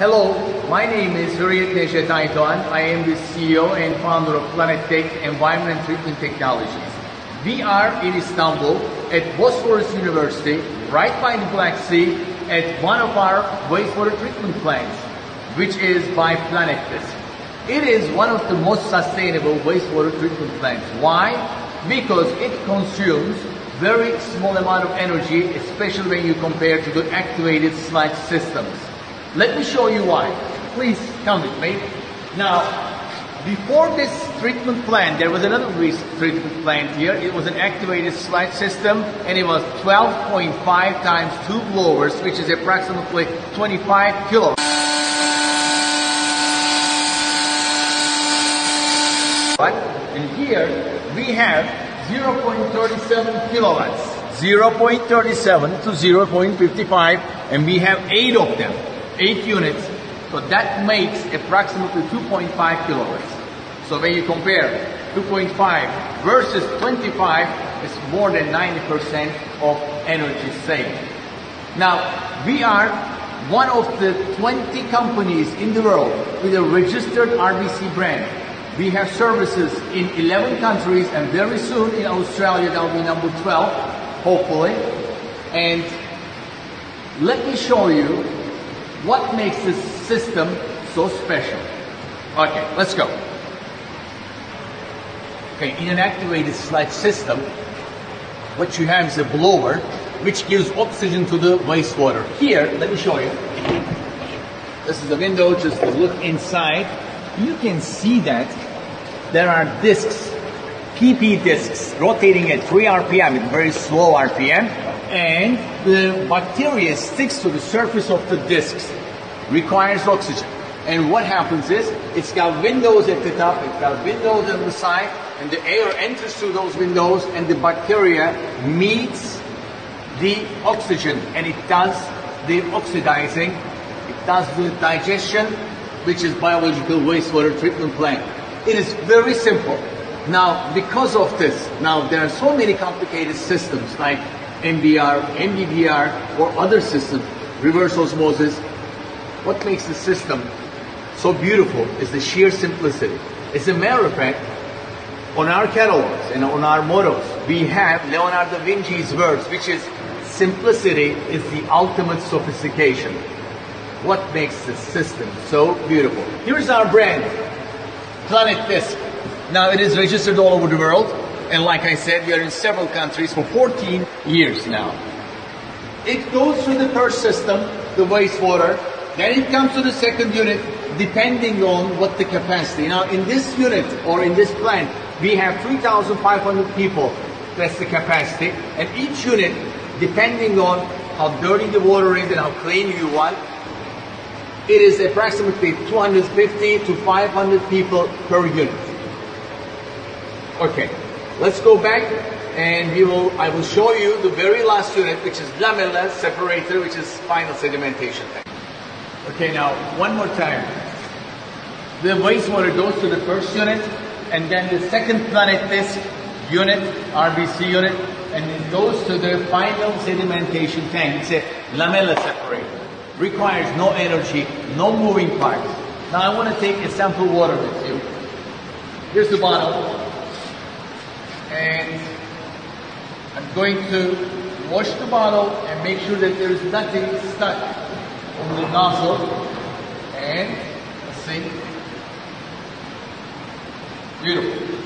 Hello, my name is Hürriyet Neşet Aydoğan. I am the CEO and founder of PlanetTEK Environment Treatment Technologies. We are in Istanbul at Bosphorus University, right by the Black Sea, at one of our wastewater treatment plants, which is by PlanetDISK. It is one of the most sustainable wastewater treatment plants. Why? Because it consumes very small amount of energy, especially when you compare to the activated sludge systems. Let me show you why. Please come with me. Now, before this treatment plant, there was another treatment plant here. It was an activated sludge system, and it was 12.5 times two blowers, which is approximately 25 kilos. And here we have 0.37 kilowatts. 0.37 to 0.55 and we have 8 of them, 8 units. So that makes approximately 2.5 kilowatts. So when you compare 2.5 versus 25, it's more than 90% of energy saved. Now, we are one of the 20 companies in the world with a registered RBC brand. We have services in 11 countries and very soon in Australia that will be number 12, hopefully. And let me show you what makes this system so special. Okay, let's go. Okay, in an activated sludge system, what you have is a blower which gives oxygen to the wastewater. Here, let me show you. This is the window, just to look inside. You can see that there are discs, PP discs, rotating at 3 RPM, at very slow RPM, and the bacteria sticks to the surface of the discs, requires oxygen. And what happens is, it's got windows at the top, it's got windows on the side, and the air enters through those windows, and the bacteria meets the oxygen, and it does the oxidizing, it does the digestion, which is biological wastewater treatment plant. It is very simple. Now, because of this, now there are so many complicated systems like MBR, MBBR, or other systems, reverse osmosis. What makes the system so beautiful is the sheer simplicity. As a matter of fact, on our catalogs and on our mottos, we have Leonardo da Vinci's words, which is simplicity is the ultimate sophistication. What makes the system so beautiful? Here's our brand. PlanetDISK. Now it is registered all over the world, and like I said, we are in several countries for 14 years now. It goes through the first system, the wastewater, then it comes to the second unit, depending on what the capacity. Now in this unit or in this plant, we have 3,500 people. That's the capacity, and each unit, depending on how dirty the water is and how clean you want, it is approximately 250 to 500 people per unit. Okay, let's go back and we will, I will show you the very last unit, which is lamella separator, which is final sedimentation tank. Okay, now one more time. The wastewater goes to the first unit, and then the second PlanetDISK unit, RBC unit, and it goes to the final sedimentation tank. It's a lamella separator requires no energy, no moving parts. Now I want to take a sample water with you. Here's the bottle. And I'm going to wash the bottle and make sure that there is nothing stuck on the nozzle. And see. Beautiful.